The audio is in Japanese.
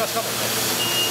はしか？も